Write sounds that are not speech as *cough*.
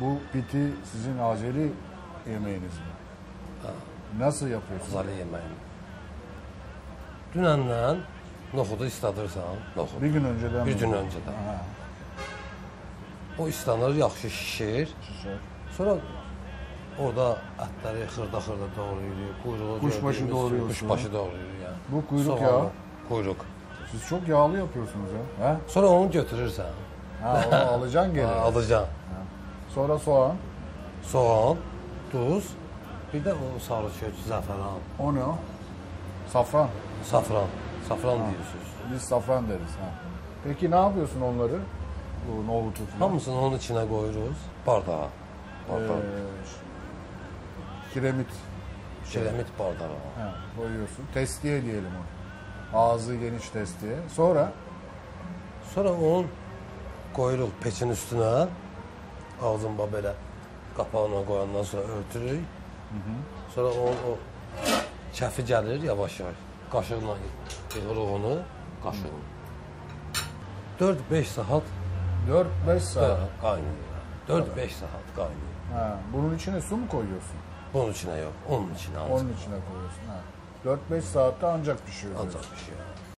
Bu piti sizin Azeri yemeğiniz mi? Nasıl yapıyorsunuz? Azali yemeğim. Dünəndən noxudu isladırsan, noxud. Bir gün önceden Bir gün önceden. Ha, O islanır, yaxşı şişir. şişer. Sonra orada ətləri xırda-xırda doğrayırıq, quyruğu Kuşbaşı doğruyorsun, Kuşbaşı doğrayırıq yani. Bu kuyruk Soğanı, yağı. Quyruq. Siz çok yağlı yapıyorsunuz ya. Ha? Sonra onu götürürsən. Ha, onu alacaksın *laughs* geri. Ha, Alacaksın. Sonra soğan. Soğan, duz, bir də o sarı kök, zəfəran, O ne o? Safran. safran. Safran deyirsiniz. Biz safran deriz. Ha. Peki ne yapıyorsun onları? Bu nohutu falan. Hamısını onun içinə qoyuruz. Bardağa. Bardağa. Ee, kiremit Kiremit bardağa. ha, koyuyorsun. Testiye diyelim onu. Ağzı geniş testiye. Sonra Sonra onu qoyuruq peçin üstünə. Ağzında belə qapağına qoyandan sonra örtürük. Sonra onun o kəfi gəlir yavaş-yavaş. Qaşıqla yığırıq onu, qaşıqla. 4-5 saat 4-5 saat. qaynayır. 4-5 saat qaynayır. Ha, bunun içine su mu koyuyorsun? Bunun içinə yox, onun içinə ancaq. Onun içine koyuyorsun. Ha. 4-5 saatte ancak pişiyor. Ancaq pişiyor.